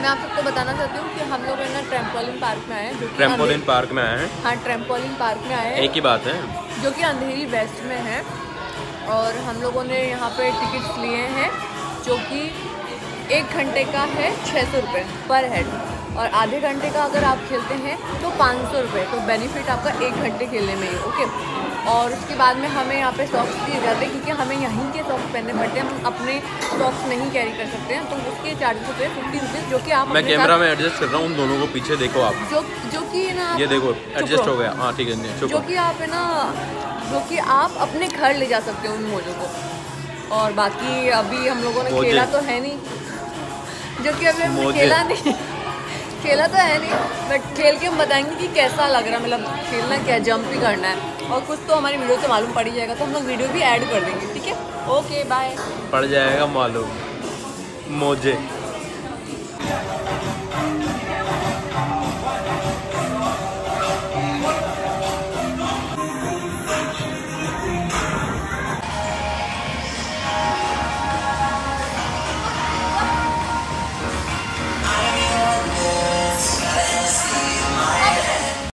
मैं आप सबको बताना चाहती हूँ कि हम लोग है ना ट्रैम्पोलिन पार्क में आए हैं ट्रेम्पोलिन पार्क में आए हैं। हाँ ट्रैम्पोलिन पार्क में आए हैं। एक ही बात है। जो कि अंधेरी वेस्ट में है। और हम लोगों ने यहाँ पे टिकट्स लिए हैं जो कि एक घंटे का है छः सौ रुपये पर हेड और आधे घंटे का अगर आप खेलते हैं तो पाँच सौ रुपये तो बेनिफिट आपका एक घंटे खेलने में ही ओके और उसके बाद में हमें यहाँ पे सॉक्स दिए जाते हैं क्योंकि हमें यहीं के सॉक्स पहनने पड़ते हैं। हम अपने सॉक्स नहीं कैरी कर सकते हैं तो उसके चार्जेस होते हैं फिफ्टी रुपीज़ जो कि आप मैं कैमरा में एडजस्ट कर रहा हूँ उन दोनों को पीछे देखो आप। जो जो कि ना ये देखो एडजस्ट हो गया। हाँ ठीक है जो कि आप है ना जो कि आप अपने घर ले जा सकते हो उन मोजों को। और बाकी अभी हम लोगों ने। खेला तो है नहीं। जो कि अभी हमने खेला नहीं। खेला तो है नहीं। बट खेल के हम बताएँगे कि कैसा लग रहा है। मतलब खेलना क्या है जंप ही करना है। और कुछ तो हमारी वीडियो से मालूम पड़ ही जाएगा तो हम लोग वीडियो भी ऐड कर देंगे, ठीक है? ओके बाय पड़ जाएगा मालूम। मोजे।